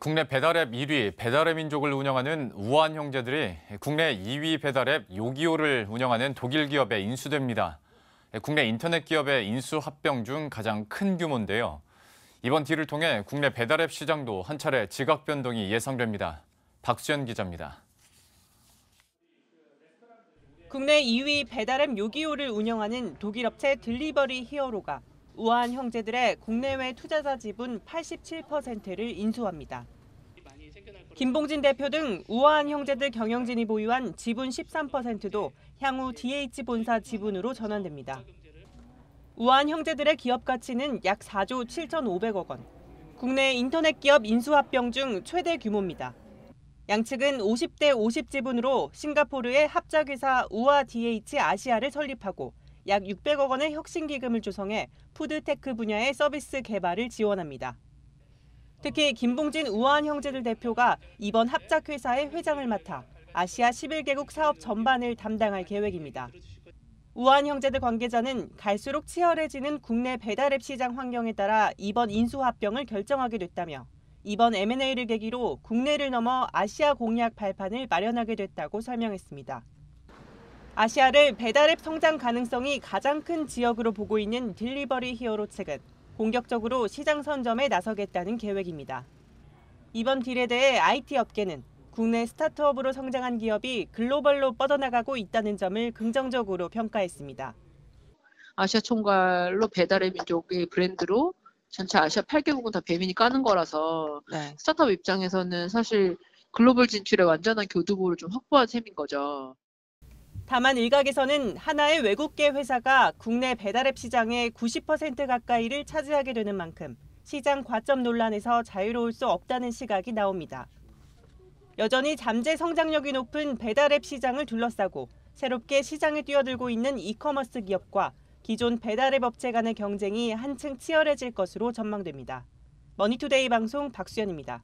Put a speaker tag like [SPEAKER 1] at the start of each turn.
[SPEAKER 1] 국내 배달앱 1위 배달의 민족을 운영하는 우한 형제들이 국내 2위 배달앱 요기요를 운영하는 독일 기업에 인수됩니다. 국내 인터넷 기업의 인수 합병 중 가장 큰 규모인데요. 이번 딜을 통해 국내 배달앱 시장도 한 차례 지각 변동이 예상됩니다. 박수현 기자입니다.
[SPEAKER 2] 국내 2위 배달앱 요기요를 운영하는 독일 업체 딜리버리 히어로가 우한 형제들의 국내외 투자자 지분 87%를 인수합니다. 김봉진 대표 등 우한 형제들 경영진이 보유한 지분 13%도 향후 DH 본사 지분으로 전환됩니다. 우한 형제들의 기업 가치는 약 4조 7,500억 원. 국내 인터넷 기업 인수합병 중 최대 규모입니다. 양측은 50대 50 지분으로 싱가포르의 합작회사 우아 DH 아시아를 설립하고 약 600억 원의 혁신 기금을 조성해 푸드테크 분야의 서비스 개발을 지원합니다. 특히 김봉진 우아한 형제들 대표가 이번 합작회사의 회장을 맡아 아시아 11개국 사업 전반을 담당할 계획입니다. 우아한 형제들 관계자는 갈수록 치열해지는 국내 배달앱 시장 환경에 따라 이번 인수 합병을 결정하게 됐다며 이번 M&A를 계기로 국내를 넘어 아시아 공략 발판을 마련하게 됐다고 설명했습니다. 아시아를 배달앱 성장 가능성이 가장 큰 지역으로 보고 있는 딜리버리 히어로 측은 본격적으로 시장 선점에 나서겠다는 계획입니다. 이번 딜에 대해 IT 업계는 국내 스타트업으로 성장한 기업이 글로벌로 뻗어나가고 있다는 점을 긍정적으로 평가했습니다.
[SPEAKER 3] 아시아 총괄로 배달의 민족의 브랜드로 전체 아시아 8개국은 다 배민이 까는 거라서
[SPEAKER 2] 네.
[SPEAKER 3] 스타트업 입장에서는 사실 글로벌 진출에 완전한 교두보를 좀 확보한 셈인 거죠.
[SPEAKER 2] 다만 일각에서는 하나의 외국계 회사가 국내 배달앱 시장의 90% 가까이를 차지하게 되는 만큼 시장 과점 논란에서 자유로울 수 없다는 시각이 나옵니다. 여전히 잠재 성장력이 높은 배달앱 시장을 둘러싸고 새롭게 시장에 뛰어들고 있는 이커머스 기업과 기존 배달앱 업체 간의 경쟁이 한층 치열해질 것으로 전망됩니다. 머니투데이 방송 박수연입니다.